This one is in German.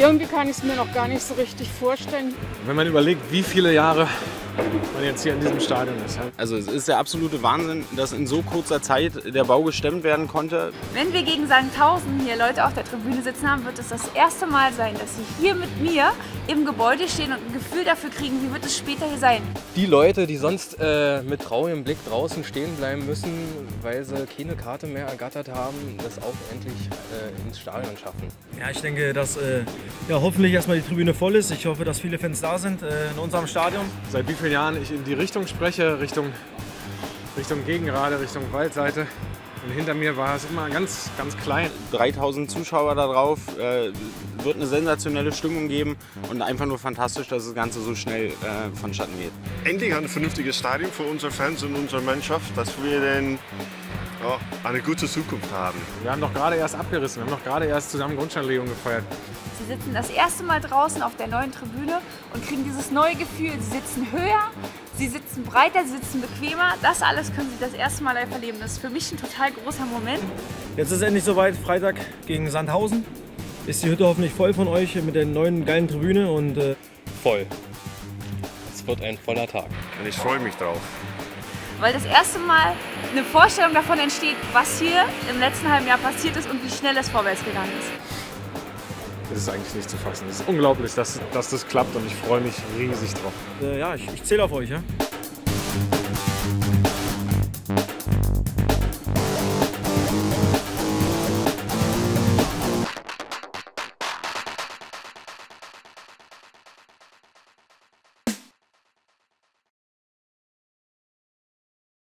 irgendwie kann ich es mir noch gar nicht so richtig vorstellen. Wenn man überlegt, wie viele Jahre man jetzt hier in diesem Stadion ist. Also es ist der absolute Wahnsinn, dass in so kurzer Zeit der Bau gestemmt werden konnte. Wenn wir gegen Sandhausen hier Leute auf der Tribüne sitzen haben, wird es das erste Mal sein, dass sie hier mit mir im Gebäude stehen und ein Gefühl dafür kriegen, wie wird es später hier sein. Die Leute, die sonst äh, mit traurigem Blick draußen stehen bleiben müssen, weil sie keine Karte mehr ergattert haben, das auch endlich äh, ins Stadion schaffen. Ja, ich denke, dass äh, ja, hoffentlich erstmal die Tribüne voll ist. Ich hoffe, dass viele Fans da sind in unserem Stadion. Seit wie vielen Jahren ich in die Richtung spreche, Richtung, Richtung Gegengrade, Richtung Waldseite. Und hinter mir war es immer ganz, ganz klein. 3000 Zuschauer da drauf, äh, wird eine sensationelle Stimmung geben und einfach nur fantastisch, dass das Ganze so schnell äh, vonstatten geht. Endlich ein vernünftiges Stadion für unsere Fans und unsere Mannschaft, dass wir den ja, eine gute Zukunft haben. Wir haben doch gerade erst abgerissen, wir haben doch gerade erst zusammen Grundsteinlegung gefeiert. Sie sitzen das erste Mal draußen auf der neuen Tribüne und kriegen dieses neue Gefühl. Sie sitzen höher, sie sitzen breiter, sie sitzen bequemer. Das alles können sie das erste Mal live erleben. Das ist für mich ein total großer Moment. Jetzt ist es endlich soweit, Freitag gegen Sandhausen. Ist die Hütte hoffentlich voll von euch mit der neuen geilen Tribüne und äh voll. Es wird ein voller Tag. Und ich freue mich drauf weil das erste Mal eine Vorstellung davon entsteht, was hier im letzten halben Jahr passiert ist und wie schnell es vorwärts gegangen ist. Das ist eigentlich nicht zu fassen. Es ist unglaublich, dass, dass das klappt und ich freue mich riesig drauf. Äh, ja, ich, ich zähle auf euch. Ja?